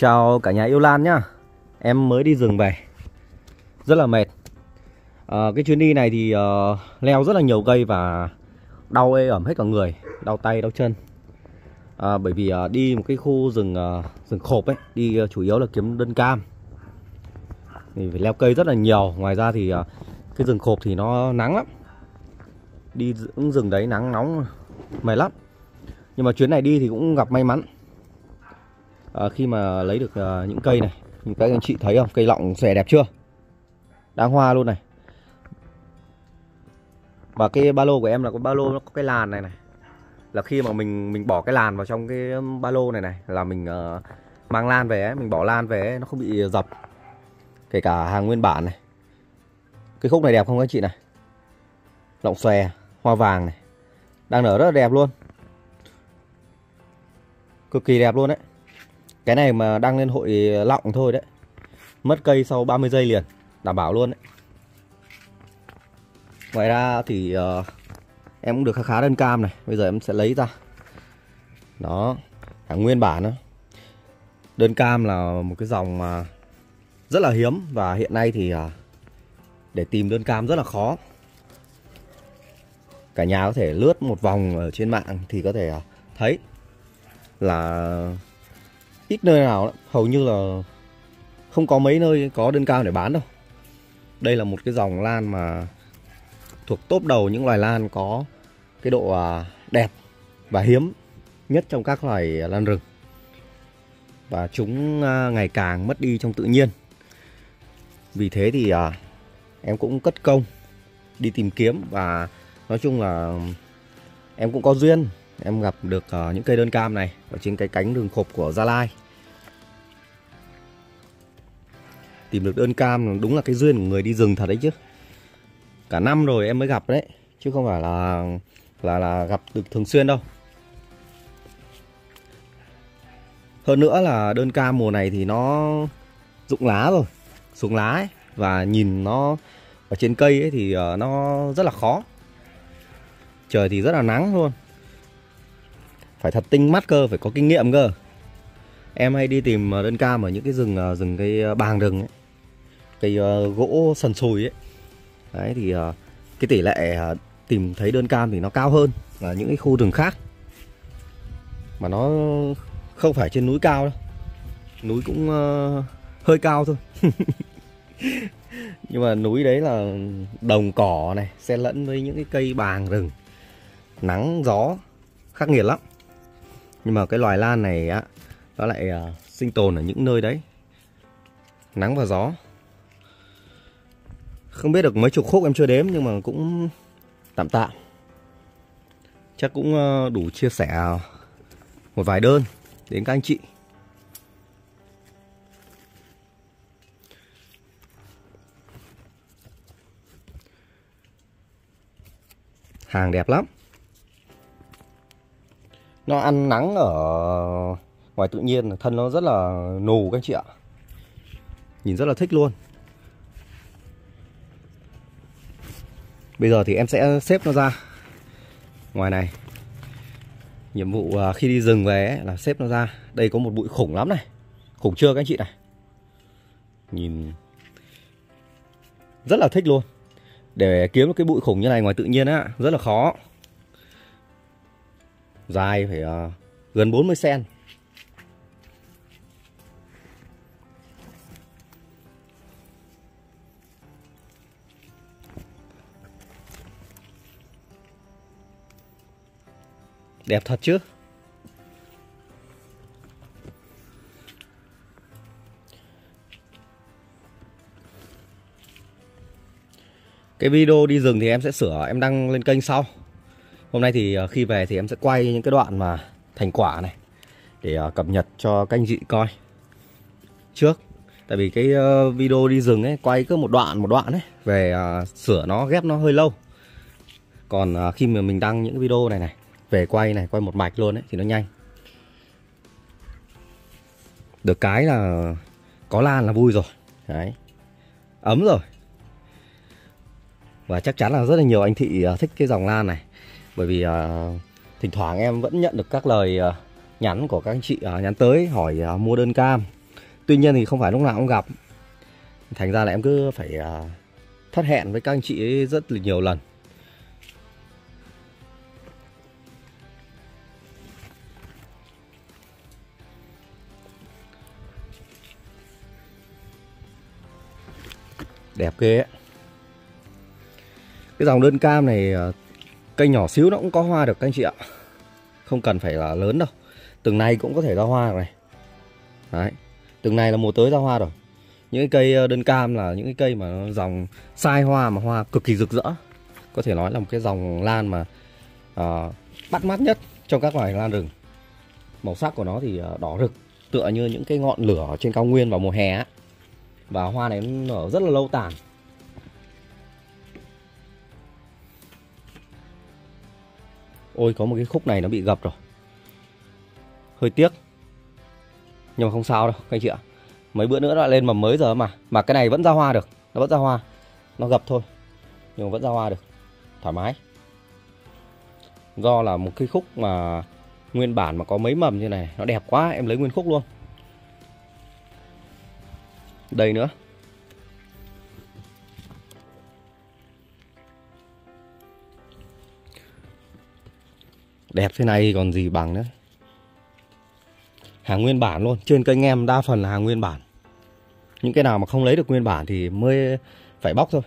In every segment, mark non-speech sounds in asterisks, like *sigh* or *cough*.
Chào cả nhà yêu lan nhá. Em mới đi rừng về. Rất là mệt. À, Cái chuyến đi này thì uh, leo rất là nhiều cây và đau ê ẩm hết cả người Đau tay, đau chân. À, Bởi vì uh, đi một cái khu rừng uh, rừng khộp ấy Đi uh, chủ yếu là kiếm đơn cam. Thì phải leo cây rất là nhiều. Ngoài ra thì uh, cái rừng khộp thì nó nắng lắm. Đi rừng đấy nắng nóng mệt lắm. Nhưng mà chuyến này đi thì cũng gặp may mắn à, khi mà lấy được à, những cây này những các anh chị thấy không? Cây lọng xòe đẹp chưa? Đang hoa luôn này. Và cái ba lô của em là có ba lô nó có cái làn này này. Là khi mà mình mình bỏ cái làn vào trong cái ba lô này này là mình uh, mang lan về ấy, mình bỏ lan về ấy, nó không bị dập. Kể cả hàng nguyên bản này. Cái khúc này đẹp không các chị này? Lọng xòe hoa vàng này. Đang nở rất là đẹp luôn. Cực kỳ đẹp luôn đấy cái này mà đăng lên hội lọng thôi đấy. Mất cây sau 30 giây liền Đảm bảo luôn đấy. Ngoài ra thì uh, em cũng được khá khá đơn cam này Bây giờ em sẽ lấy ra. Đó Hàng nguyên bản đó Đơn cam là một cái dòng mà rất là hiếm Và hiện nay thì uh, để tìm đơn cam rất là khó. Cả nhà có thể lướt một vòng ở trên mạng thì có thể uh, thấy là ít nơi nào hầu như là không có mấy nơi có đơn cao để bán đâu. Đây là một cái dòng lan mà thuộc top đầu những loài lan có cái độ à, đẹp và hiếm nhất trong các loài lan rừng. Và chúng à, ngày càng mất đi trong tự nhiên. Vì thế thì à, em cũng cất công đi tìm kiếm và nói chung là em cũng có duyên em gặp được ờ, những cây đơn cam này ở trên cái cánh đường khộp của Gia Lai. Tìm được đơn cam đúng là cái duyên của người đi rừng thật đấy chứ. Cả năm rồi em mới gặp đấy, chứ không phải là là là gặp được thường xuyên đâu. Hơn nữa là đơn cam mùa này thì nó rụng lá rồi, xuống lá ấy, và nhìn nó ở trên cây ấy thì ờ, nó rất là khó. Trời thì rất là nắng luôn phải thật tinh mắt cơ phải có kinh nghiệm cơ. Em hay đi tìm ờ, đơn cam ở những cái rừng ờ, rừng cây ờ, bàng rừng ấy cây uh, gỗ sần sùi ấy. Đấy thì uh, cái tỷ lệ uh, tìm thấy đơn cam thì nó cao hơn là những cái khu rừng khác. Mà nó không phải trên núi cao đâu. Núi cũng uh, hơi cao thôi. *laughs* Nhưng mà núi đấy là đồng cỏ này xen lẫn với những cái cây bàng rừng nắng gió khắc nghiệt lắm nhưng mà cái loài lan này á nó lại uh, sinh tồn ở những nơi đấy nắng và gió không biết được mấy chục khúc em chưa đếm nhưng mà cũng tạm tạm. Chắc cũng uh, đủ chia sẻ một vài đơn đến các anh chị. Hàng đẹp lắm. Nó ăn nắng ở ngoài tự nhiên, thân nó rất là nù các anh chị ạ. Nhìn rất là thích luôn. Bây giờ thì em sẽ xếp nó ra Ngoài này. Nhiệm vụ à, khi đi rừng về ấy, là xếp nó ra. Đây có một bụi khủng lắm này. Khủng chưa các anh chị này? Nhìn Rất là thích luôn. Để kiếm được cái bụi khủng như này ngoài tự nhiên á Rất là khó. Dài phải uh, gần 40 cm Đẹp thật chứ? Cái video đi rừng thì em sẽ sửa Em đăng lên kênh sau. Hôm nay thì ờ, khi về thì em sẽ quay những cái đoạn mà Thành quả này Để ờ, cập nhật cho các anh chị coi Trước. Tại vì cái ờ, video đi rừng ấy, Quay cứ một đoạn một đoạn ấy, Về sửa nó, ghép nó hơi lâu. Còn khi mà mình đăng những video này này, về quay này, quay một mạch luôn ấy, thì nó nhanh. Được cái là có lan là vui rồi. Đấy. Ấm rồi. Và chắc chắn là rất là nhiều anh thị thích cái dòng lan này bởi vì uh, thỉnh thoảng em vẫn nhận được các lời uh, nhắn của các anh chị uh, nhắn tới hỏi uh, mua đơn cam. Tuy nhiên thì không phải lúc nào cũng gặp. Thành ra là em cứ phải uh, thất hẹn với các anh chị ấy rất là nhiều lần. Đẹp ghê ấy. cái dòng đơn cam này cây nhỏ xíu nó cũng có hoa được các anh chị ạ. Không cần phải là lớn đâu. Từng này cũng có thể ra hoa này. Đấy. Từng này là mùa tới ra hoa rồi. Những cái cây ờ, đơn cam là những cái cây mà nó dòng sai hoa mà hoa cực kỳ rực rỡ. Có thể nói là một cái dòng lan mà uh, bắt mắt nhất trong các loài lan rừng. Màu sắc của nó thì ờ, đỏ rực tựa như những cái ngọn lửa trên cao nguyên vào mùa hè và hoa này nở rất là lâu tàn. Ôi, có một cái khúc này nó bị gập rồi. Hơi tiếc. Nhưng mà không sao đâu, các anh chị ạ. Mấy bữa nữa nó lại lên mầm mới giờ mà mà cái này vẫn ra hoa được. Nó vẫn ra hoa. Nó gập thôi. Nhưng mà vẫn ra hoa được. Thoải mái. Do là một cái khúc mà nguyên bản mà có mấy mầm như này, nó đẹp quá, em lấy nguyên khúc luôn. Đây nữa. Đẹp thế này còn gì bằng nữa. Hàng nguyên bản luôn trên kênh em đa phần là hàng nguyên bản. Những cái nào mà không lấy được nguyên bản thì mới phải bóc thôi.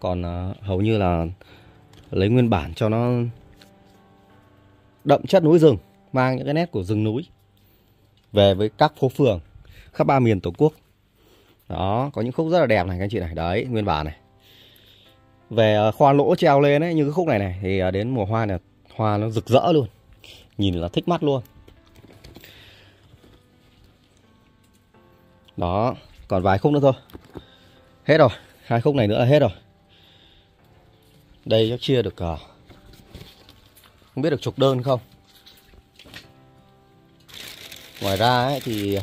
Còn uh, hầu như là lấy nguyên bản cho nó đậm chất núi rừng mang những cái nét của rừng núi. Về với các phố phường khắp ba miền tổ quốc. Đó có những khúc rất là đẹp này các anh chị này. Đấy nguyên bản này. Về à, khoa lỗ treo lên ấy như cái khúc này này thì à, đến mùa hoa này hoa nó rực rỡ luôn. Nhìn là thích mắt luôn. Đó còn vài khúc nữa thôi. Hết rồi hai khúc này nữa là hết rồi. Đây chắc chia được uh, không biết được chục đơn không? Ngoài ra ấy, thì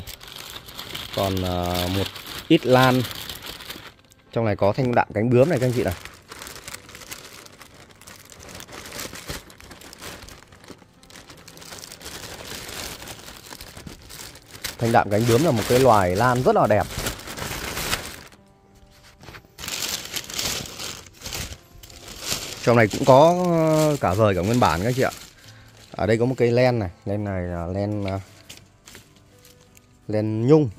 còn uh, một ít lan. Trong này có thanh đạm cánh bướm này các anh chị này Thanh đạm cánh bướm là một cái loài lan rất là đẹp. Trong này cũng có ờ, cả rời cả nguyên bản các chị ạ. Ở đây có một cây len này Len này là len ờ, Len nhung.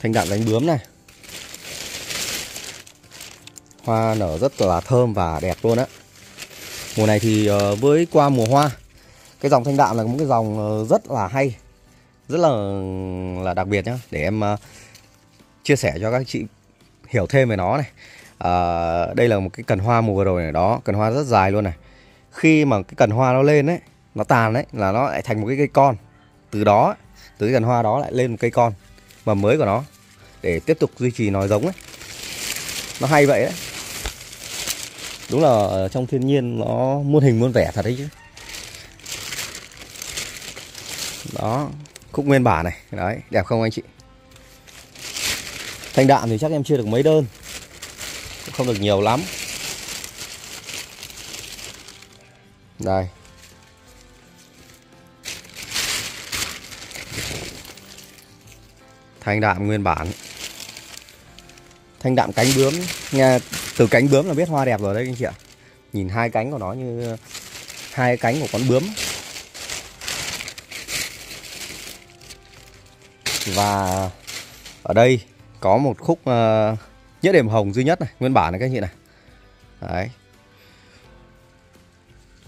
Thanh đạm cánh bướm này. Hoa nở rất là thơm và đẹp luôn á. Mùa này thì ờ, với qua mùa hoa cái dòng thanh đạm là một cái dòng ờ, rất là hay rất là là đặc biệt nhá. Để em uh, chia sẻ cho các chị hiểu thêm về nó này. Uh, đây là một cái cần hoa mùa vừa rồi này. Đó cần hoa rất dài luôn này. Khi mà cái cần hoa nó lên đấy nó tàn đấy là nó lại thành một cái cây con. Từ đó từ cái cần hoa đó lại lên một cây con mầm mới của nó. Để tiếp tục duy trì nòi giống ấy. Nó hay vậy đấy. Đúng là trong thiên nhiên nó muôn hình muôn vẻ thật đấy chứ đó. Khúc nguyên bản này. Đấy, đẹp không anh chị? Thanh đạm thì chắc em chưa được mấy đơn. Cũng không được nhiều lắm. Đây. Thanh đạm nguyên bản. Thanh đạm cánh bướm. Nghe từ cánh bướm là biết hoa đẹp rồi đấy anh chị ạ. Nhìn hai cánh của nó như, hai cánh của con bướm. Và ở đây có một khúc uh, nhất điểm hồng duy nhất này, nguyên bản này các anh chị này. Đấy.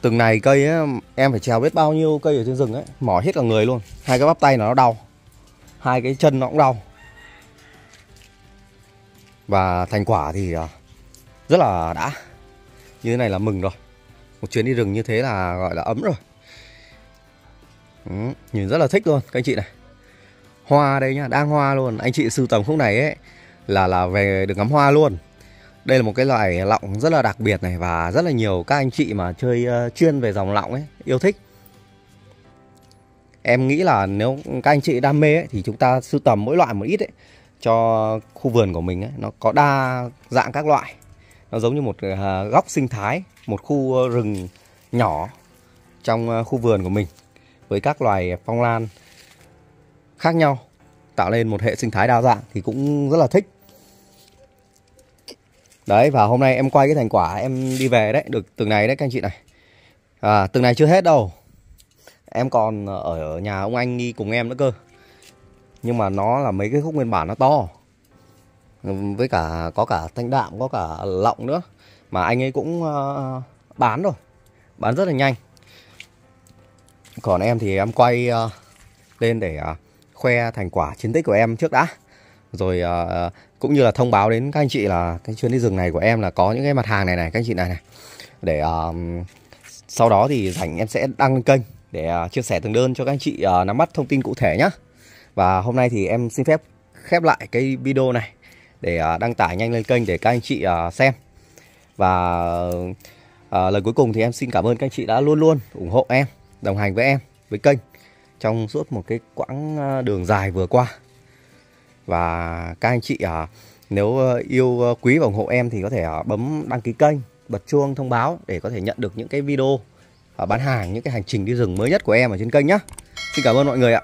Từng này cây ấy, em phải trèo biết bao nhiêu cây ở trên rừng ấy, mỏi hết cả người luôn. Hai cái bắp tay nó đau. Hai cái chân nó cũng đau. Và thành quả thì uh, rất là đã. Như thế này là mừng rồi. Một chuyến đi rừng như thế là gọi là ấm rồi. Ừ, nhìn rất là thích luôn các anh chị này hoa đây nhá đang hoa luôn. Anh chị sưu tầm khúc này ấy là là về được ngắm hoa luôn. Đây là một cái loại lọng rất là đặc biệt này và rất là nhiều các anh chị mà chơi uh, chuyên về dòng lọng ấy yêu thích. Em nghĩ là nếu các anh chị đam mê ấy, thì chúng ta sưu tầm mỗi loại một ít ấy cho khu vườn của mình ấy, nó có đa dạng các loại. Nó giống như một uh, góc sinh thái một khu ờ, rừng nhỏ trong khu vườn của mình với các loài phong lan khác nhau tạo nên một hệ sinh thái đa dạng thì cũng rất là thích. Đấy và hôm nay em quay cái thành quả em đi về đấy được từng này đấy các anh chị này. À, từng này chưa hết đâu. Em còn ở nhà ông anh đi cùng em nữa cơ. Nhưng mà nó là mấy cái khúc nguyên bản nó to. Với cả có cả thanh đạm có cả lọng nữa. Mà anh ấy cũng uh, bán rồi. Bán rất là nhanh. Còn em thì em quay uh, lên để uh, khoe thành quả chiến tích của em trước đã. Rồi uh, cũng như là thông báo đến các anh chị là cái chuyến đi rừng này của em là có những cái mặt hàng này này các anh chị này này. Để uh, sau đó thì rảnh em sẽ đăng lên kênh để uh, chia sẻ từng đơn cho các anh chị uh, nắm bắt thông tin cụ thể nhé và hôm nay thì em xin phép khép lại cái video này để uh, đăng tải nhanh lên kênh để các anh chị uh, xem. Và uh, lời cuối cùng thì em xin cảm ơn các anh chị đã luôn luôn ủng hộ em đồng hành với em với kênh trong suốt một cái quãng ờ, đường dài vừa qua. Và các anh chị à, nếu ờ, yêu quý và ủng hộ em thì có thể à, bấm đăng ký kênh bật chuông thông báo để có thể nhận được những cái video à, bán hàng những cái hành trình đi rừng mới nhất của em ở trên kênh nhé xin cảm ơn mọi người ạ.